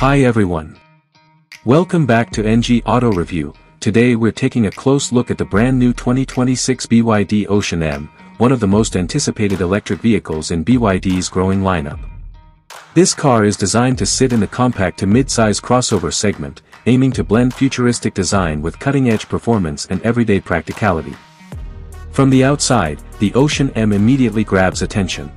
Hi everyone. Welcome back to NG Auto Review. Today we're taking a close look at the brand new 2026 BYD Ocean M, one of the most anticipated electric vehicles in BYD's growing lineup. This car is designed to sit in the compact to mid-size crossover segment, aiming to blend futuristic design with cutting-edge performance and everyday practicality. From the outside, the Ocean M immediately grabs attention.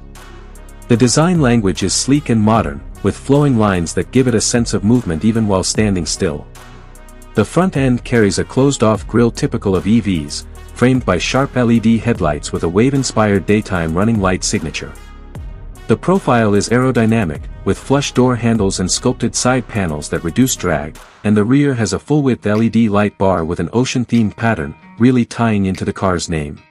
The design language is sleek and modern, with flowing lines that give it a sense of movement even while standing still. The front end carries a closed-off grille typical of EVs, framed by sharp LED headlights with a wave-inspired daytime running light signature. The profile is aerodynamic, with flush door handles and sculpted side panels that reduce drag, and the rear has a full-width LED light bar with an ocean-themed pattern, really tying into the car's name.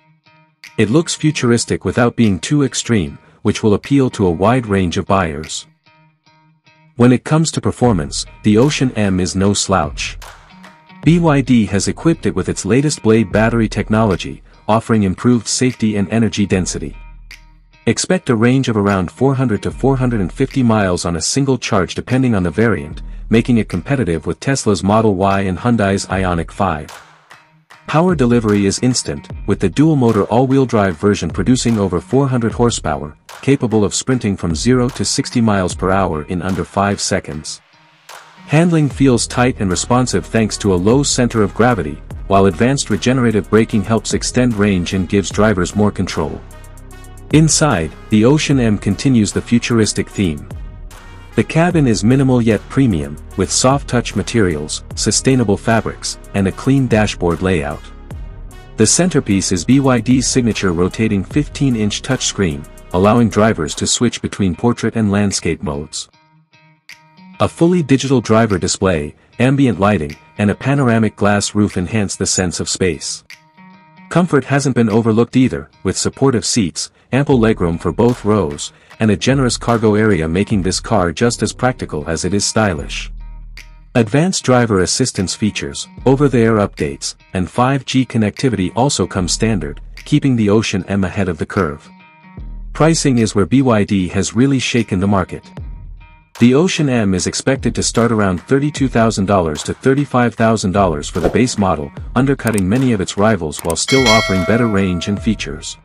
It looks futuristic without being too extreme, which will appeal to a wide range of buyers. When it comes to performance, the Ocean M is no slouch. BYD has equipped it with its latest blade battery technology, offering improved safety and energy density. Expect a range of around 400 to 450 miles on a single charge depending on the variant, making it competitive with Tesla's Model Y and Hyundai's Ioniq 5. Power delivery is instant, with the dual-motor all-wheel drive version producing over 400 horsepower, capable of sprinting from 0 to 60 miles per hour in under 5 seconds. Handling feels tight and responsive thanks to a low center of gravity, while advanced regenerative braking helps extend range and gives drivers more control. Inside, the Ocean M continues the futuristic theme. The cabin is minimal yet premium, with soft-touch materials, sustainable fabrics, and a clean dashboard layout. The centerpiece is BYD's signature rotating 15-inch touchscreen, allowing drivers to switch between portrait and landscape modes. A fully digital driver display, ambient lighting, and a panoramic glass roof enhance the sense of space. Comfort hasn't been overlooked either, with supportive seats, ample legroom for both rows, and a generous cargo area making this car just as practical as it is stylish. Advanced driver assistance features, over-the-air updates, and 5G connectivity also come standard, keeping the Ocean M ahead of the curve. Pricing is where BYD has really shaken the market. The Ocean M is expected to start around $32,000 to $35,000 for the base model, undercutting many of its rivals while still offering better range and features.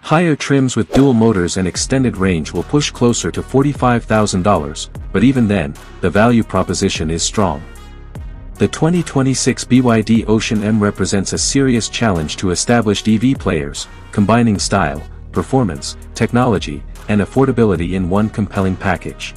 Higher trims with dual motors and extended range will push closer to $45,000, but even then, the value proposition is strong. The 2026 BYD Ocean M represents a serious challenge to established EV players, combining style, performance, technology, and affordability in one compelling package.